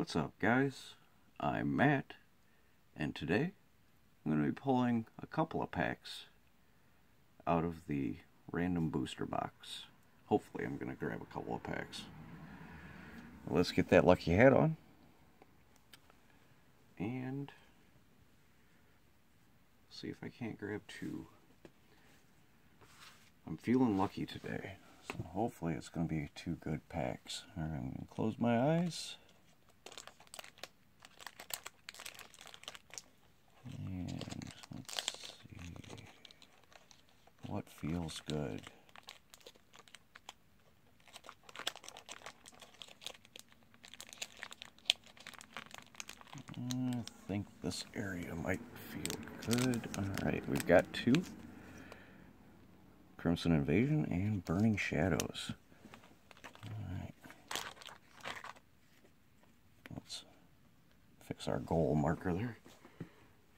What's up guys? I'm Matt and today I'm going to be pulling a couple of packs out of the random booster box. Hopefully I'm going to grab a couple of packs. Let's get that lucky hat on. And see if I can't grab two. I'm feeling lucky today. So hopefully it's going to be two good packs. Alright, I'm going to close my eyes. And let's see what feels good. Mm, I think this area might feel good. Alright, we've got two. Crimson Invasion and Burning Shadows. Alright. Let's fix our goal marker there.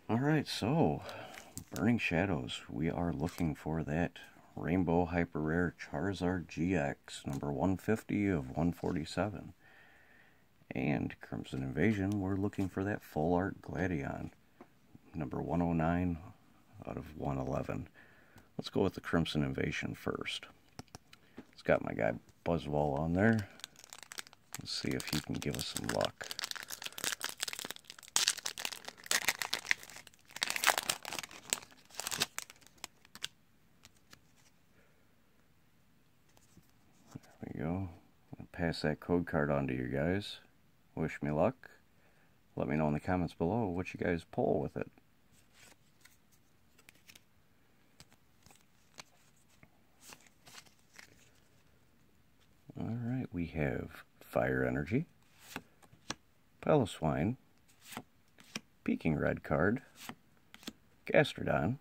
Alright, so Burning Shadows. We are looking for that Rainbow Hyper Rare Charizard GX, number 150 of 147. And Crimson Invasion, we're looking for that Full Art Gladion, number 109 out of 111. Let's go with the Crimson Invasion first. It's got my guy Buzzwole on there. Let's see if he can give us some luck. We go. I'll pass that code card on to you guys. Wish me luck. Let me know in the comments below what you guys pull with it. Alright, we have Fire Energy, Piloswine, Peeking Red Card, Gastrodon,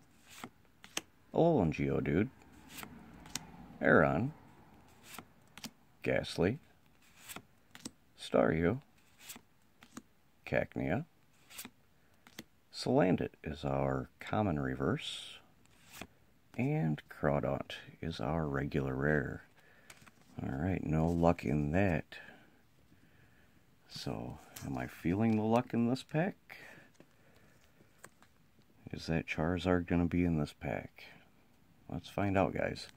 Alolan Geodude, Aron, Gastly, Staryu, Cacnea. Salandit is our common reverse. And Crawdaunt is our regular rare. Alright, no luck in that. So, am I feeling the luck in this pack? Is that Charizard going to be in this pack? Let's find out, guys.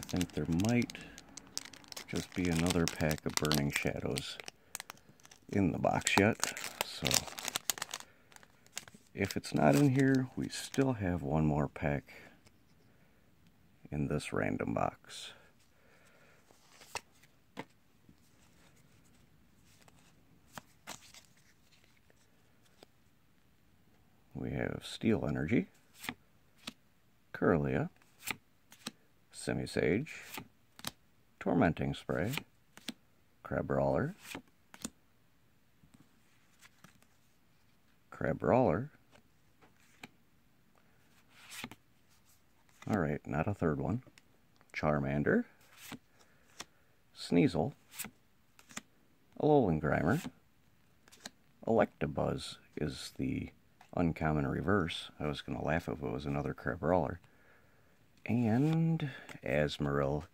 I think there might just be another pack of Burning Shadows in the box yet. So, if it's not in here, we still have one more pack in this random box. We have Steel Energy, Kirlia, Simisage, Tormenting Spray, Crabrawler, Crabrawler. Alright, not a third one. Charmander, Sneasel, Alolan Grimer, Electabuzz is the uncommon reverse. I was going to laugh if it was another Crabrawler and Asmodee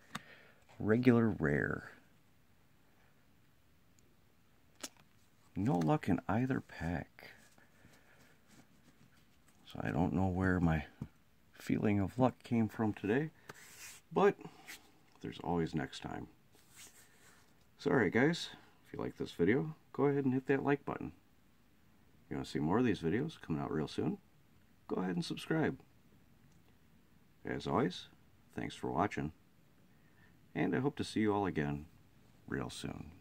regular rare. No luck in either pack. So I don't know where my feeling of luck came from today, but there's always next time. So alright guys, if you like this video, go ahead and hit that like button. If you want to see more of these videos coming out real soon, go ahead and subscribe. As always, thanks for watching, and I hope to see you all again real soon.